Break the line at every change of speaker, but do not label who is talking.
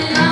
love.